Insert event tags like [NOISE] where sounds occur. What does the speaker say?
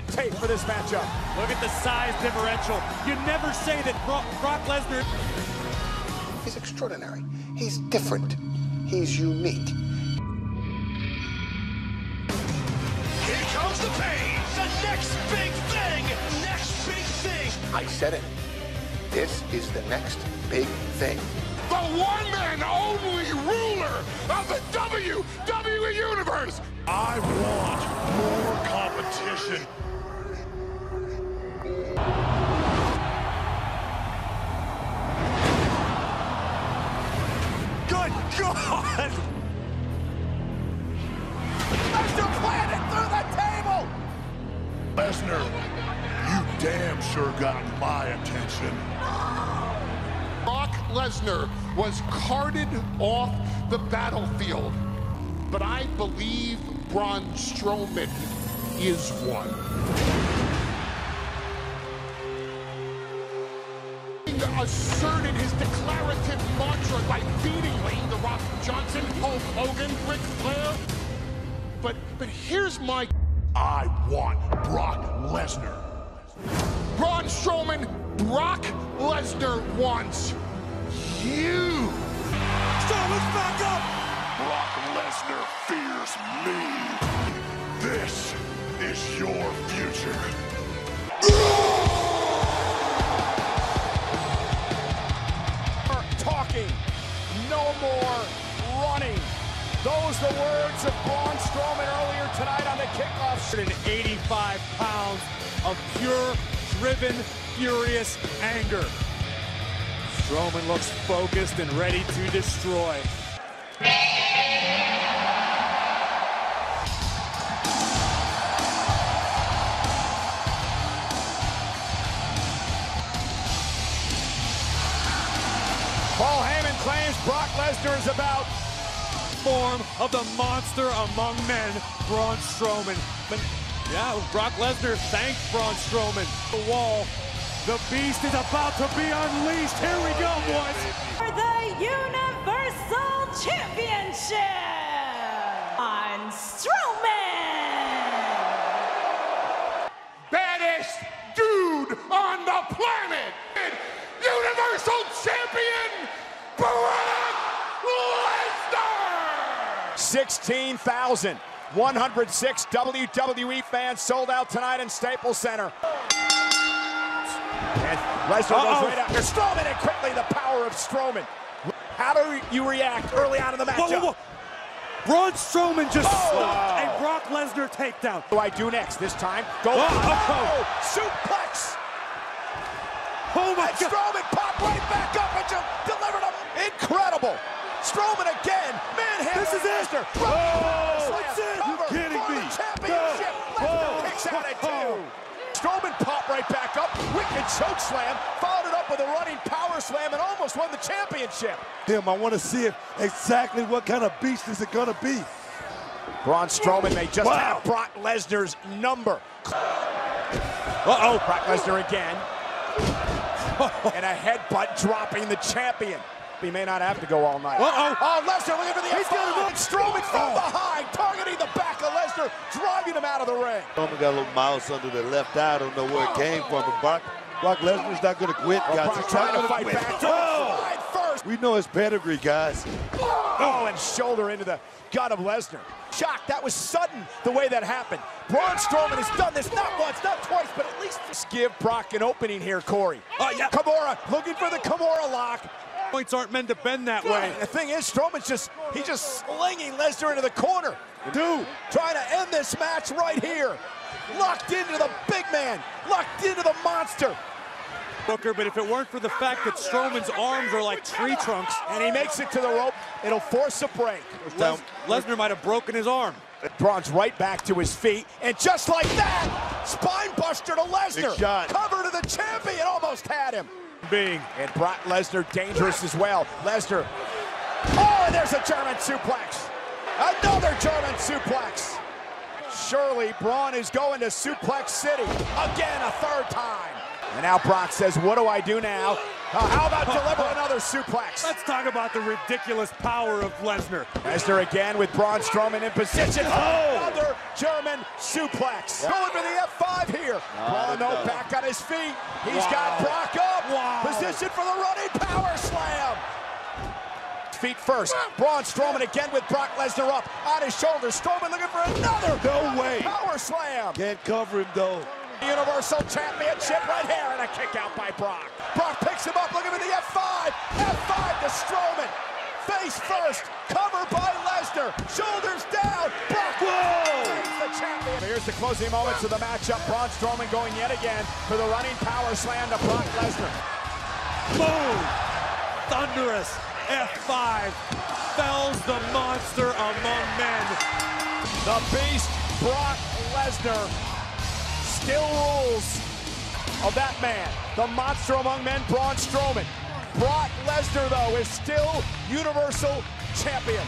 the tape for this matchup. Look at the size differential. You never say that Brock, Brock Lesnar. He's extraordinary. He's different. He's unique. Here comes the pain. The next big thing. Next big thing. I said it. This is the next big thing. The one man only ruler of the WWE Universe. I want more competition. Planted through the table! Lesnar, you damn sure got my attention. Brock Lesnar was carted off the battlefield, but I believe Braun Strowman is one. Asserted his declarative mantra by beating Lee, The Rock Johnson, Hulk Hogan, Ric Flair. But but here's my I want Brock Lesnar. Braun Strowman, Brock Lesnar wants you. Strowman's back up. Brock Lesnar fears me. This is your future. More running. Those the words of Braun Strowman earlier tonight on the kickoff. 185 pounds of pure, driven, furious anger. Strowman looks focused and ready to destroy. Lesnar is about Form of the monster among men, Braun Strowman. But yeah, Brock Lesnar thanks Braun Strowman. The wall. The beast is about to be unleashed. Here we go, boys. For the Universal Championship 16,000. 106 WWE fans sold out tonight in Staples Center. And Lesnar goes right after Strowman and quickly the power of Strowman. How do you react early on in the matchup? Whoa, whoa, whoa. Braun Strowman just oh, stopped a Brock Lesnar takedown. What do I do next? This time, go oh, oh, suplex. Oh my and God. Strowman popped right back up and just delivered him. Incredible. Strowman again. Manhandle. This is it. Lesnar. Oh, That's it. You're kidding me. Championship. No. Lesnar Oh. kicks out at two. Strowman popped right back up. Wicked choke slam. Followed it up with a running power slam and almost won the championship. him. I want to see if exactly what kind of beast is it going to be. Braun Strowman may just Wow. have Brock Lesnar's number. Uh-oh. Brock Lesnar again. [LAUGHS] and a headbutt dropping the champion. He may not have to go all night. Uh-oh. Uh, oh, Lesnar looking for the He's got him up. Strowman from behind, targeting the back of Lesnar, driving him out of the ring. Strowman got a little mouse under the left eye. I don't know where it came from. But Brock, Brock Lesnar's not going to quit, Well, guys. Brock He's trying to gonna fight quit. back to Oh! first. We know his pedigree, guys. Oh, and shoulder into the gut of Lesnar. Shock, that was sudden the way that happened. Braun Strowman has done this not once, not twice, but at least give Brock an opening here, Corey. Oh, yeah. Kimura looking for the Kimura lock. Points aren't meant to bend that way. The thing is, Strowman's just, he's just slinging Lesnar into the corner. Dude, trying to end this match right here. Locked into the big man, locked into the monster. Booker, but if it weren't for the fact that Strowman's arms are like tree trunks, And he makes it to the rope. It'll force a break. Les- Lesnar might have broken his arm. Braun's right back to his feet, and just like that, spine buster to Lesnar. Cover to the champion, almost had him. Being And Brock Lesnar dangerous as well. Lesnar. Oh, and there's a German suplex. Another German suplex. Surely Braun is going to Suplex City again a third time. And now Brock says, what do I do now? Uh, how about deliver [LAUGHS] another suplex? Let's talk about the ridiculous power of Lesnar. Lesnar again with Braun Strowman in position. Oh! Another German suplex. Going for the F5 here. Though, back on his feet. He's Wow. got Brock up. Wow. Position for the running power slam. Feet first. Braun Strowman again with Brock Lesnar up on his shoulders. Strowman looking for another No way. power slam. Can't cover him, though. Universal Championship right here, and a kick out by Brock. Brock picks him up, looking for the F5. F5 to Strowman. Face first, cover by Lesnar. Shoulders down. Brock Whoa! the. Here's the closing moments of the matchup. Braun Strowman going yet again for the running power slam to Brock Lesnar. Boom! Thunderous F5 fells the monster among men. The Beast, Brock Lesnar, still rules of that man. The monster among men, Braun Strowman. Brock Lesnar, though, is still Universal Champion.